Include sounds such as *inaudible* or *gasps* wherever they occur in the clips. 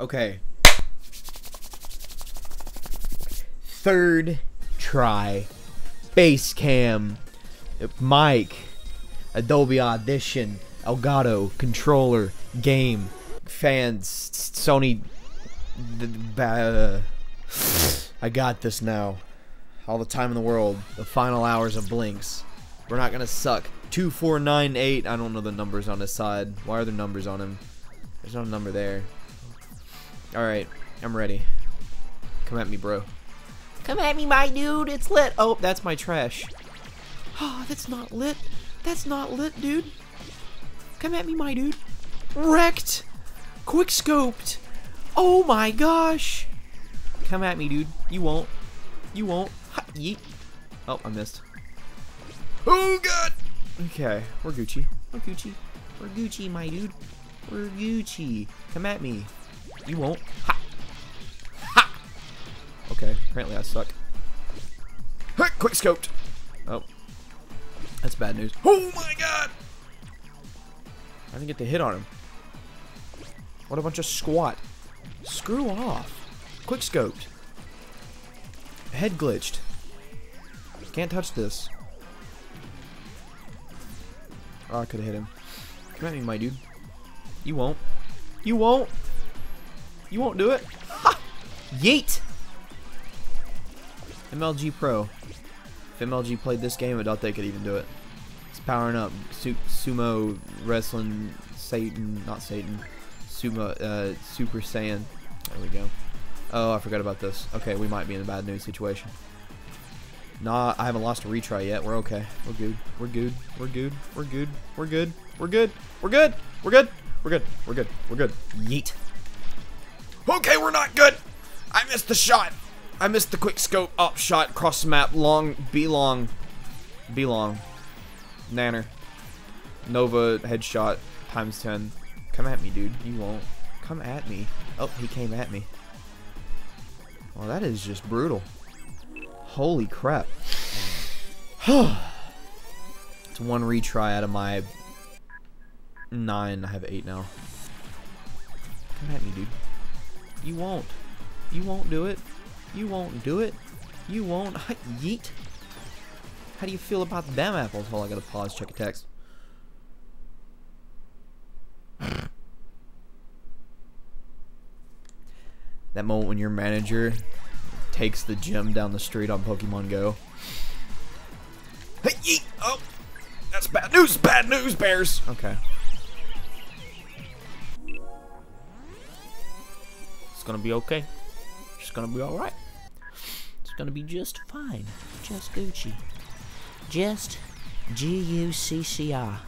Okay. Third try. Face cam. Mic. Adobe Audition. Elgato. Controller. Game. Fans. Sony. Uh, I got this now. All the time in the world. The final hours of Blinx. We're not gonna suck. 2498. I don't know the numbers on this side. Why are there numbers on him? There's no number there. Alright, I'm ready. Come at me, bro. Come at me, my dude. It's lit. Oh, that's my trash. Oh, *gasps* that's not lit. That's not lit, dude. Come at me, my dude. Wrecked. Quick scoped. Oh my gosh. Come at me, dude. You won't. You won't. Ha, yeet. Oh, I missed. Oh, God. Okay, we're Gucci. We're Gucci. We're Gucci, my dude. We're Gucci. Come at me. You won't. Ha! Ha! Okay, apparently I suck. Ha! Quick scoped. Oh. That's bad news. Oh my god! I didn't get the hit on him. What a bunch of squat. Screw off. Quick scoped. Head glitched. Can't touch this. Oh, I could have hit him. Come at me, my dude. You won't. You won't. You won't do it. Ha! Yeet! MLG Pro. If MLG played this game, I doubt they could even do it. It's powering up. Su sumo wrestling Satan, not Satan. Sumo, uh, Super Saiyan. There we go. Oh, I forgot about this. Okay, we might be in a bad news situation. Nah, I haven't lost a retry yet. We're okay. We're good. We're good. We're good. We're good. We're good. We're good. We're good. We're good. We're good. We're good. We're good. Yeet. Okay, we're not good. I missed the shot. I missed the quick scope up shot across the map. Long, be long. Be long. Nanner. Nova headshot times 10. Come at me, dude. You won't. Come at me. Oh, he came at me. Well, that is just brutal. Holy crap. *sighs* it's one retry out of my nine. I have eight now. Come at me, dude. You won't. You won't do it. You won't do it. You won't. *laughs* Yeet. How do you feel about them apples? Hold on, I gotta pause, check a text. *laughs* that moment when your manager takes the gym down the street on Pokemon Go. Hey, *laughs* yeet! Oh! That's bad news! Bad news, Bears! Okay. Gonna be okay. It's gonna be alright. It's gonna be just fine. Just Gucci. Just G-U-C-C-I.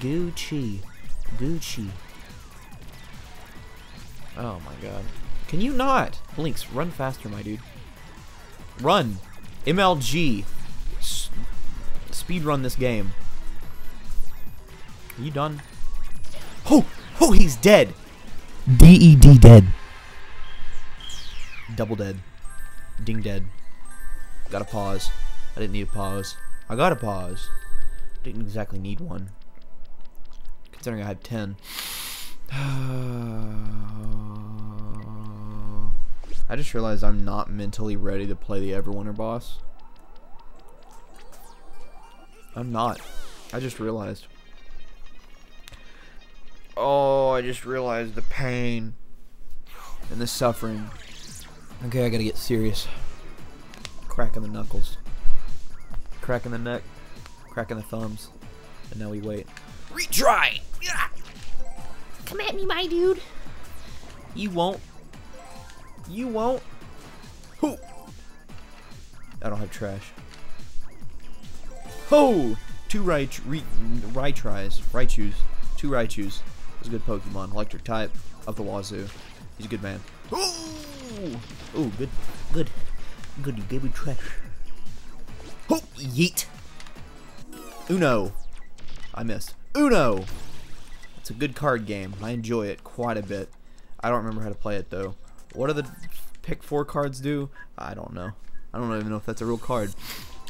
Gucci. Gucci. Oh my god. Can you not? Blinx, run faster, my dude. Run. MLG. S speed run this game. Are you done? Oh! Oh, he's dead! D-E-D dead. Double dead. Ding dead. Gotta pause. I didn't need a pause. I got a pause. Didn't exactly need one. Considering I had 10. *sighs* I just realized I'm not mentally ready to play the Everwinter boss. I'm not. I just realized. Oh, I just realized the pain and the suffering. Okay, I gotta get serious. Cracking the knuckles. Cracking the neck. Cracking the thumbs. And now we wait. Retry! Yeah! Come at me, my dude. You won't. You won't. Who? I don't have trash. Oh! Two right, re, right tries. Raichus. Two Raichus. He's a good Pokemon. Electric type of the Wazoo. He's a good man. Ooh! Ooh, good. Good. Good, you gave me trash. Oh! Yeet! Uno. I missed. Uno! It's a good card game. I enjoy it quite a bit. I don't remember how to play it, though. What do the pick four cards do? I don't know. I don't even know if that's a real card.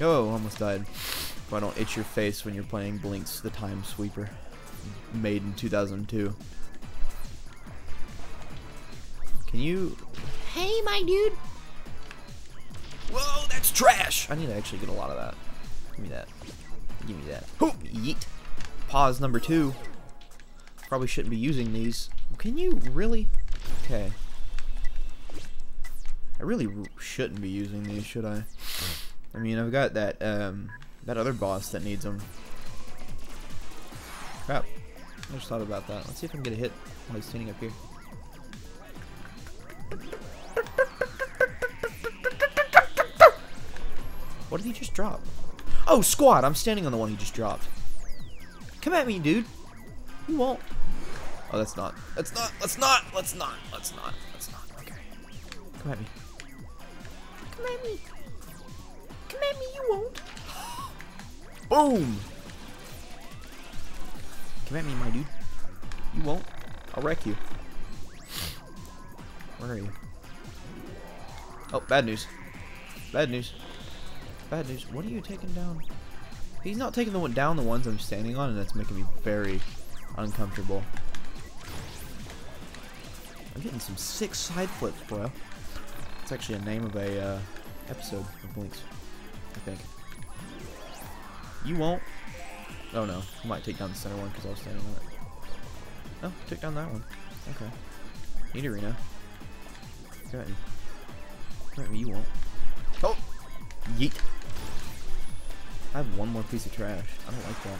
Oh, almost died. If I don't itch your face when you're playing Blinx, the Time Sweeper. Made in 2002. Can you... Hey, my dude! Whoa, that's trash! I need to actually get a lot of that. Give me that. Give me that. Oh, yeet. Pause number two. Probably shouldn't be using these. Can you really? Okay. I really shouldn't be using these, should I? I mean, I've got that, um, that other boss that needs them. Crap. I just thought about that. Let's see if I can get a hit while he's standing up here. What did he just drop? Oh, squad! I'm standing on the one he just dropped. Come at me, dude. You won't. Oh, that's not. That's not. Let's not. Let's not. Let's not. Let's not. Okay. Come at me. Come at me. Come at me. You won't. *gasps* Boom. Come at me, my dude. You won't. I'll wreck you. Where are you? Oh, bad news. Bad news. Bad news. What are you taking down? He's not taking the one down the ones I'm standing on, and that's making me very uncomfortable. I'm getting some sick side flips, bro. It's actually a name of a uh, episode of Blinx, I think. You won't. Oh no, you might take down the center one because I was standing on it. Oh, took down that one. Okay. Need arena. Come at me, you won't. Oh! Yeet. I have one more piece of trash. I don't like that.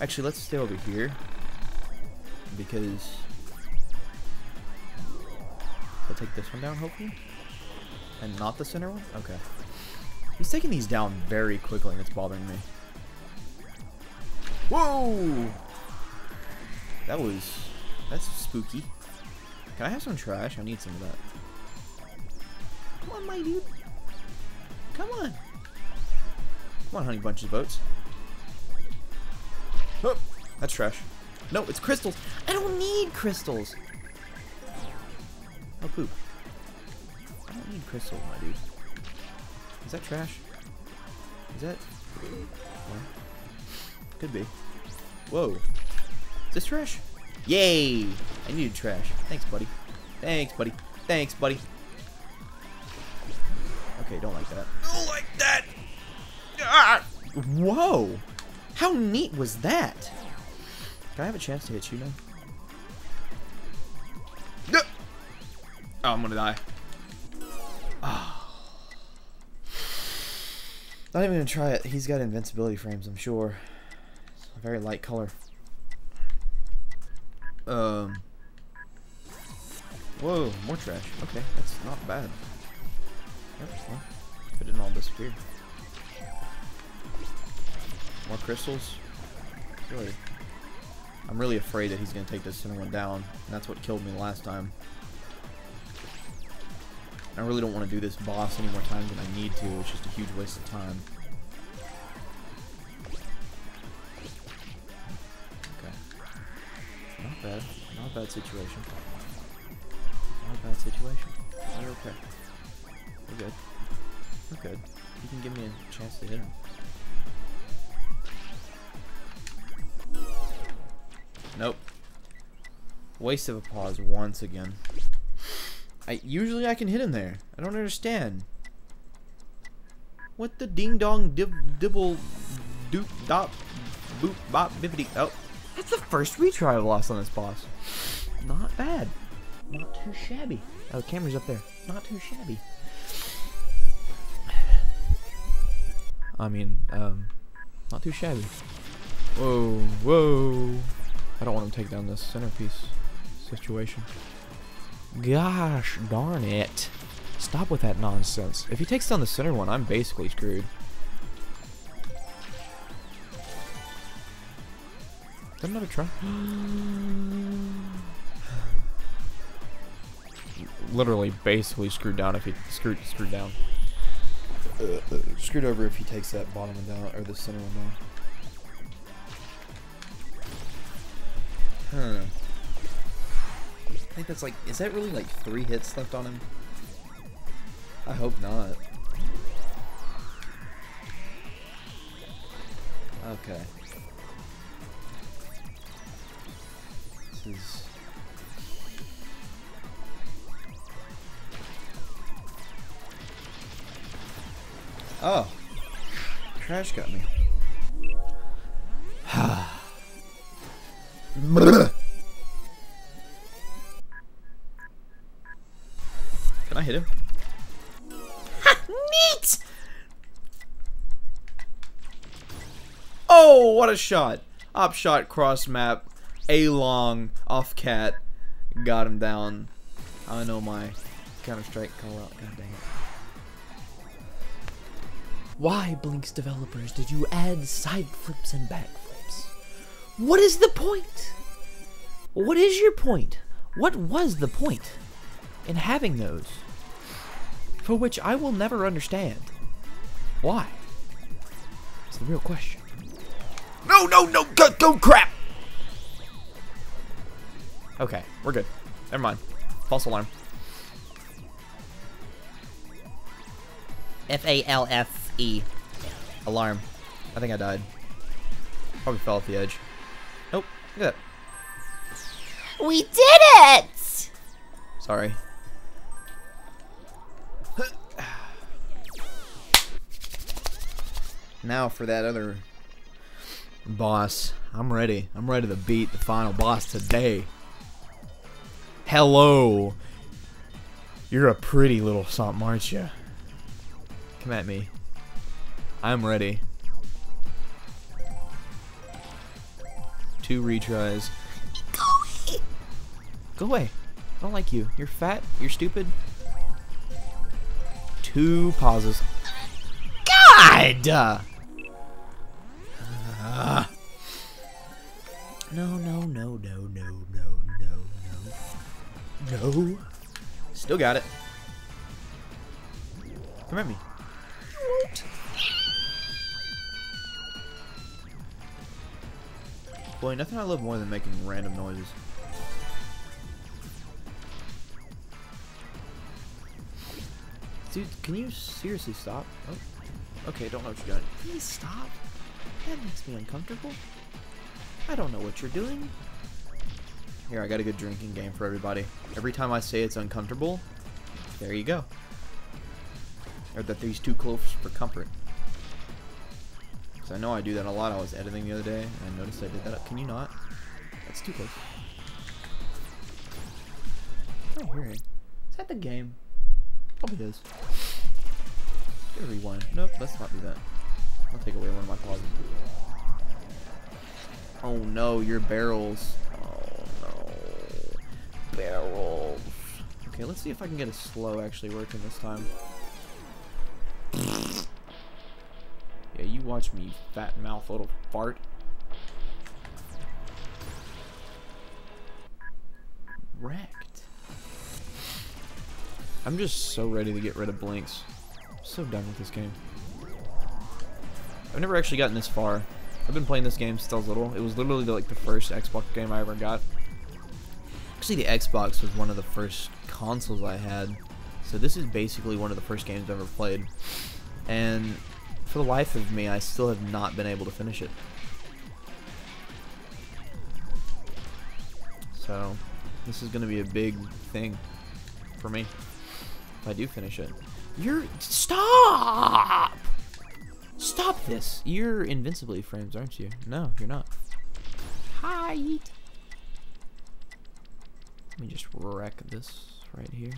Actually, let's stay over here. Because... I'll take this one down, hopefully? And not the center one? Okay. He's taking these down very quickly, and it's bothering me. Whoa! That was... That's spooky. Can I have some trash? I need some of that. Come on, my dude. Come on. Come on, honey bunches of boats. Oh, that's trash. No, it's crystals. I don't need crystals. Oh, poop. I don't need crystals, my dude. Is that trash? Is that... Could be. Whoa. Is this trash? Yay! I needed trash. Thanks, buddy. Thanks, buddy. Thanks, buddy. Okay, don't like that. Don't like that! Ah! Whoa! How neat was that? Can I have a chance to hit you now? No! Oh, I'm gonna die. Oh. Not even gonna try it. He's got invincibility frames, I'm sure. It's a very light color. Um. Whoa, more trash. Okay, that's not bad. If it didn't all disappear. More crystals? Really? I'm really afraid that he's going to take this center one down. And that's what killed me last time. I really don't want to do this boss any more times than I need to. It's just a huge waste of time. Okay. Not bad. Not a bad situation. Not a bad situation. We're okay. We're good. We're good. You can give me a chance to hit him. Nope. Waste of a pause once again. I Usually I can hit him there. I don't understand. What the ding dong dib dibble doop dop boop bop bippity oh that's the first retry I've lost on this boss. Not bad. Not too shabby. Oh the camera's up there. Not too shabby. I mean, um not too shabby. Whoa, whoa. I don't want to take down this centerpiece situation. Gosh darn it. Stop with that nonsense. If he takes down the center one, I'm basically screwed. Is another try? *gasps* Literally, basically screwed down if he screwed screwed down. Uh, uh, screwed over if he takes that bottom one down or the center one down. Huh. I think that's like, is that really like three hits left on him? I hope not. Okay. This is... Oh! Crash got me. *sighs* Ah. Can I hit him? Ha! Neat! Oh, what a shot. Op shot, cross map, A long, off cat. Got him down. I know my Counter Strike call out. God dang it. Why, Blinx developers, did you add side flips and backflips? What is the point? What is your point? What was the point in having those? For which I will never understand. Why? It's the real question. No, no, no, go, go, crap! Okay, we're good. Never mind. False alarm. F A L F E. Alarm. I think I died. Probably fell off the edge. Nope. Look at that. We did it! Sorry. now for that other boss. I'm ready. I'm ready to beat the final boss today. Hello. You're a pretty little something, aren't you? Come at me. I'm ready. Two retries. Go away. Go away. I don't like you. You're fat. You're stupid. Two pauses. God! Uh, no, no, no, no, no, no, no, no. No. Still got it. Come at me. Boy, nothing I love more than making random noises. Dude, can you seriously stop? Oh, okay, don't know what you're doing. Please stop. That makes me uncomfortable. I don't know what you're doing. Here, I got a good drinking game for everybody. Every time I say it's uncomfortable, there you go. Or that these too close for comfort. I know I do that a lot. I was editing the other day, and I noticed I did that. Up. Can you not? That's too close. I hear it. Is that the game? Probably is. Get a rewind. Nope, let's not do that. I'll take away one of my pauses. Oh no, your barrels. Oh no. Barrels. Okay, let's see if I can get a slow actually working this time. You watch me, fat mouth little fart. Wrecked. I'm just so ready to get rid of Blinx. I'm so done with this game. I've never actually gotten this far. I've been playing this game since I was little. It was literally the, like the first Xbox game I ever got. Actually, the Xbox was one of the first consoles I had. So this is basically one of the first games I've ever played. And for the life of me, I still have not been able to finish it. So, this is going to be a big thing for me if I do finish it. You're... Stop! Stop this! You're invincibly frames, aren't you? No, you're not. Hi! Let me just wreck this right here.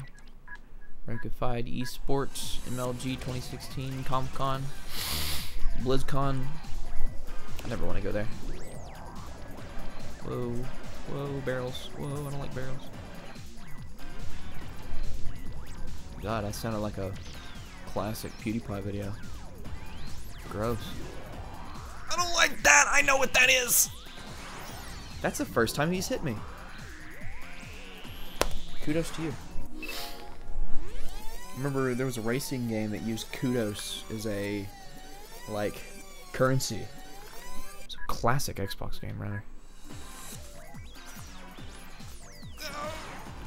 Rankified Esports, MLG 2016, CompCon, BlizzCon. I never want to go there. Whoa, whoa, barrels. Whoa, I don't like barrels. God, that sounded like a classic PewDiePie video. Gross. I don't like that! I know what that is! That's the first time he's hit me. Kudos to you. Remember, there was a racing game that used kudos as a, like, currency. It's a classic Xbox game, rather.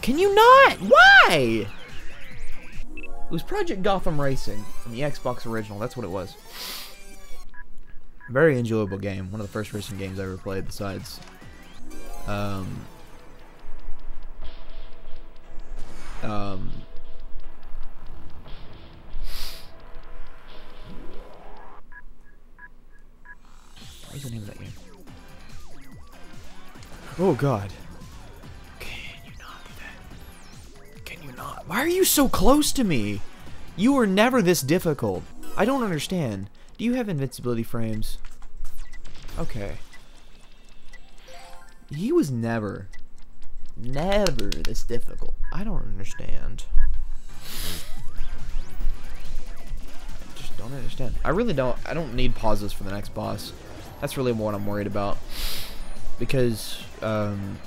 Can you not? Why? It was Project Gotham Racing from the Xbox original. That's what it was. Very enjoyable game. One of the first racing games I ever played besides um, um, The name of that game? Oh god. Can you not do that? Can you not? Why are you so close to me? You were never this difficult. I don't understand. Do you have invincibility frames? Okay. He was never, never this difficult. I don't understand. I just don't understand. I really don't. I don't need pauses for the next boss. That's really what I'm worried about. Because, um,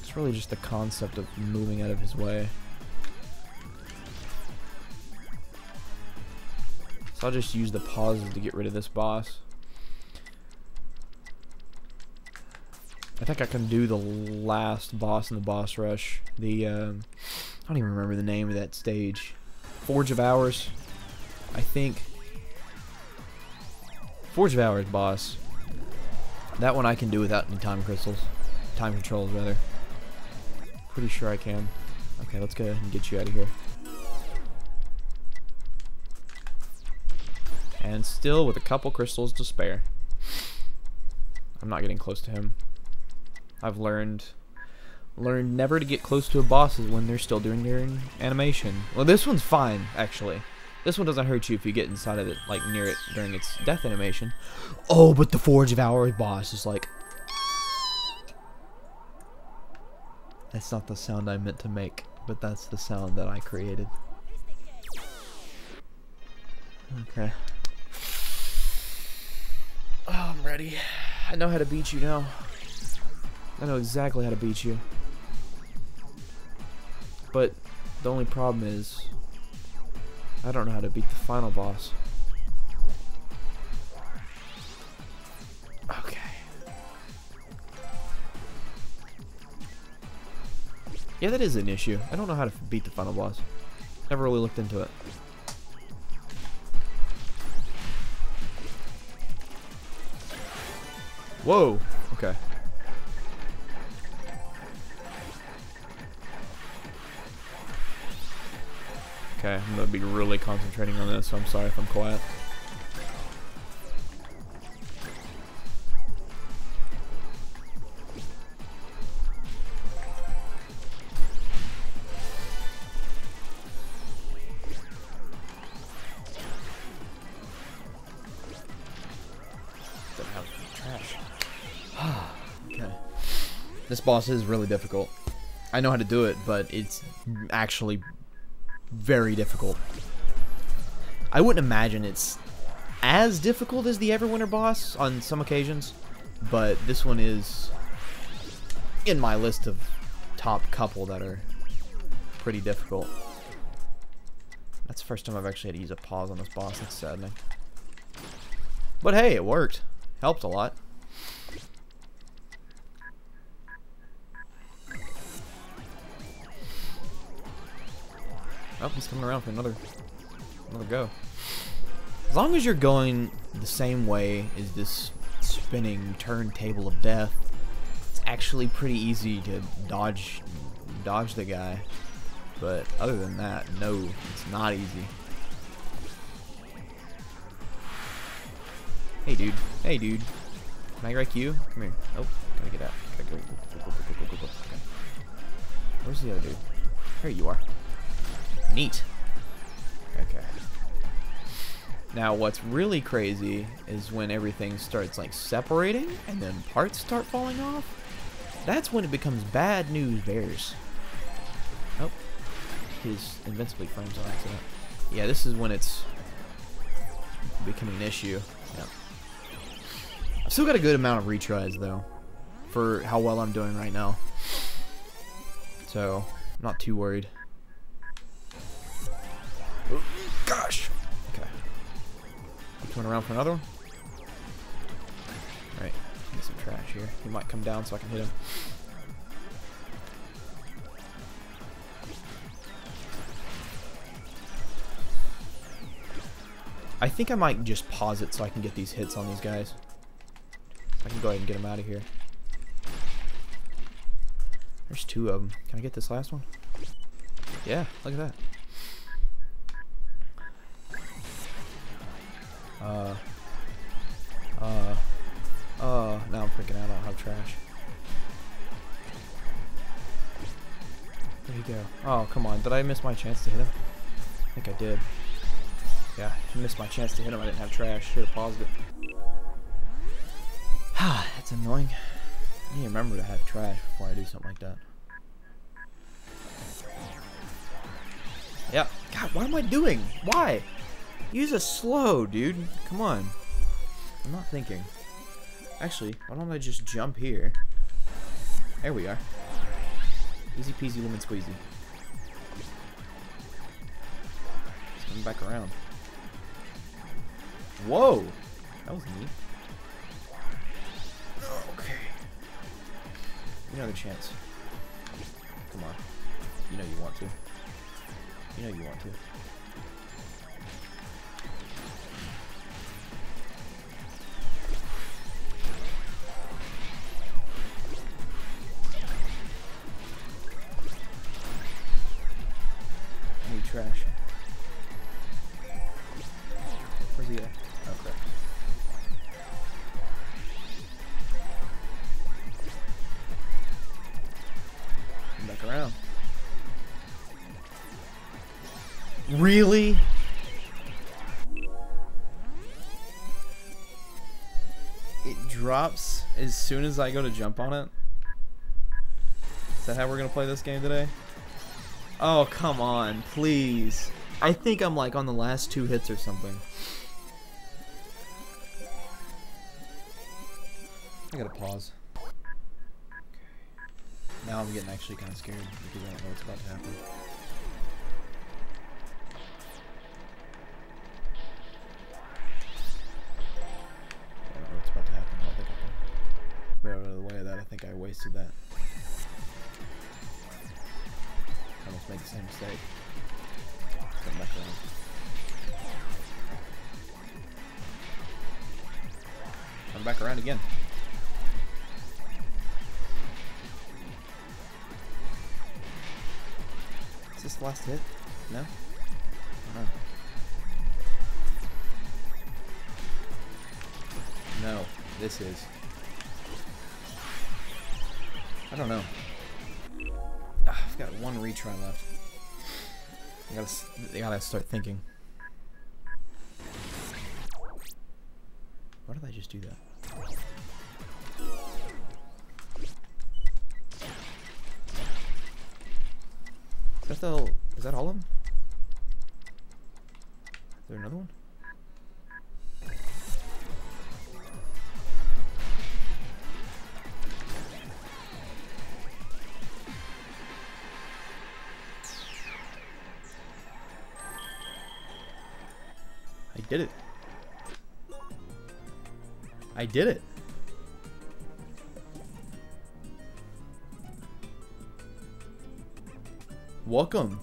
it's really just the concept of moving out of his way. So I'll just use the pauses to get rid of this boss. I think I can do the last boss in the boss rush. The, um, I don't even remember the name of that stage. Forge of Hours, I think. Forge of Hours boss. That one I can do without any time crystals. Time controls, rather. Pretty sure I can. Okay, let's go ahead and get you out of here. And still with a couple crystals to spare. I'm not getting close to him. I've learned learned never to get close to a boss when they're still doing their animation. Well, this one's fine, actually. This one doesn't hurt you if you get inside of it, like near it during its death animation. Oh, but the Forge of Hours boss is like... That's not the sound I meant to make, but that's the sound that I created. Okay. Oh, I'm ready. I know how to beat you now. I know exactly how to beat you. But the only problem is I don't know how to beat the final boss. Okay. Yeah, that is an issue. I don't know how to beat the final boss. Never really looked into it. Whoa. Okay. Okay, I'm gonna be really concentrating on this, so I'm sorry if I'm quiet. *sighs* Okay. This boss is really difficult. I know how to do it, but it's actually very difficult. I wouldn't imagine it's as difficult as the Everwinter boss on some occasions, but this one is in my list of top couple that are pretty difficult. That's the first time I've actually had to use a pause on this boss. That's saddening. But hey, it worked. Helped a lot. Oh, he's coming around for another another go. As long as you're going the same way as this spinning turntable of death, it's actually pretty easy to dodge dodge the guy. But other than that, no, it's not easy. Hey dude. Hey dude. Can I wreck you? Come here. Oh, gotta get out. Gotta go. Go, go, go. Okay. Where's the other dude? Here you are. Neat. Okay. Now what's really crazy is when everything starts like separating and then parts start falling off. That's when it becomes bad news bears. Oh. His invincibly frames on accident. Yeah, this is when it's becoming an issue. Yep. I've still got a good amount of retries though. For how well I'm doing right now. So, I'm not too worried. Gosh. Okay. Coming around for another one. Alright. Get some trash here. He might come down so I can hit him. I think I might just pause it so I can get these hits on these guys. I can go ahead and get them out of here. There's two of them. Can I get this last one? Yeah, look at that. Uh, uh, Uh, now I'm freaking out. I don't have trash. There you go. Oh, come on. Did I miss my chance to hit him? I think I did. Yeah, I missed my chance to hit him. I didn't have trash. Should have paused it. Ah, *sighs* that's annoying. I need to remember to have trash before I do something like that. Yeah. God, what am I doing? Why? Use a slow, dude. Come on. I'm not thinking. Actually, why don't I just jump here? There we are. Easy peasy lemon squeezy. Come back around. Whoa! That was neat. Okay. Another chance. Come on. You know you want to. You know you want to. Really? It drops as soon as I go to jump on it? Is that how we're gonna play this game today? Oh, come on, please. I think I'm like on the last two hits or something. I gotta pause. Now I'm getting actually kind of scared because I don't know what's about to happen. Think I wasted that. I almost made the same mistake. Come back around. Come back around again. Is this the last hit? No? Don't. No, this is. I don't know. Ah, I've got one retry left. I gotta, I gotta start thinking. Why did I just do that? Is that the? Is did it. I did it. Welcome.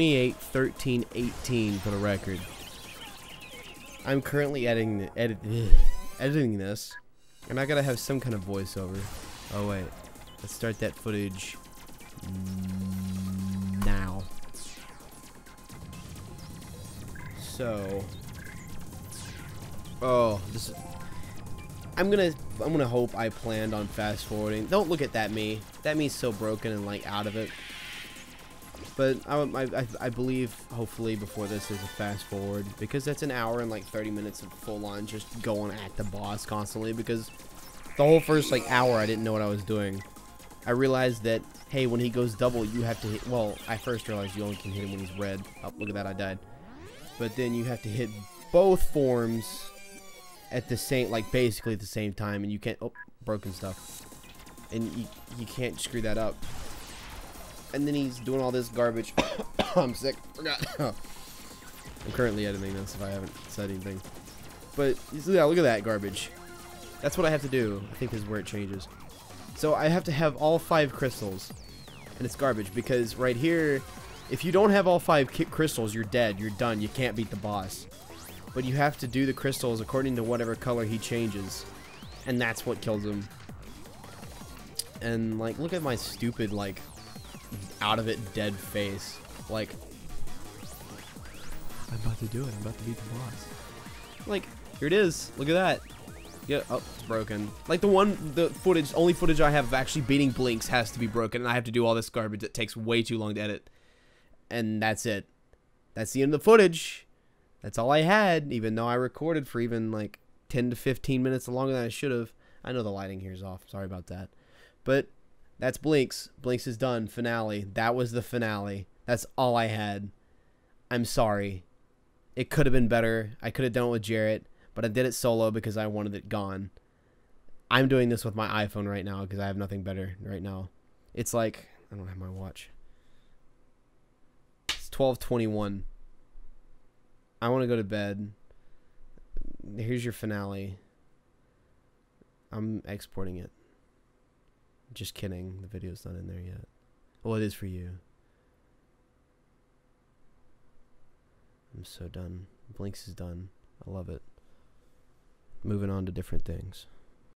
28 13 18 for the record. I'm currently editing edit, *laughs* editing this, and I gotta have some kind of voiceover. Oh wait, let's start that footage now. So, oh, this. Is, I'm gonna, I'm gonna hope I planned on fast forwarding. Don't look at that me. That me's so broken and like out of it. But I, I, I believe hopefully before this is a fast forward because that's an hour and like 30 minutes of full on just going at the boss constantly because the whole first like hour I didn't know what I was doing. I realized that hey when he goes double you have to hit. Well, I first realized you only can hit him when he's red. Oh, look at that, I died but then you have to hit both forms at the same like basically at the same time and you can't oh broken stuff and you, you can't screw that up and then he's doing all this garbage *coughs* i'm sick forgot *coughs* i'm currently editing this if i haven't said anything but yeah look at that garbage that's what i have to do i think is where it changes so i have to have all five crystals and it's garbage because right here if you don't have all five crystals, you're dead. You're done. You can't beat the boss. But you have to do the crystals according to whatever color he changes. And that's what kills him. And, like, look at my stupid, like, out of it dead face. Like, I'm about to do it. I'm about to beat the boss. Like, here it is. Look at that. Yeah, oh, it's broken. Like the one, the footage, only footage I have of actually beating Blinx has to be broken, and I have to do all this garbage that takes way too long to edit and that's it. That's the end of the footage. That's all I had, even though I recorded for even like 10 to 15 minutes longer than I should have. I know the lighting here is off. Sorry about that. But that's Blinx. Blinx is done. Finale. That was the finale. That's all I had. I'm sorry. It could have been better. I could have done it with Jarrett, but I did it solo because I wanted it gone. I'm doing this with my iPhone right now because I have nothing better right now. It's like I don't have my watch. It's 12:21. I want to go to bed. Here's your finale. I'm exporting it. Just kidding. The video's not in there yet. Well, it is for you. I'm so done. Blinx is done. I love it. Moving on to different things.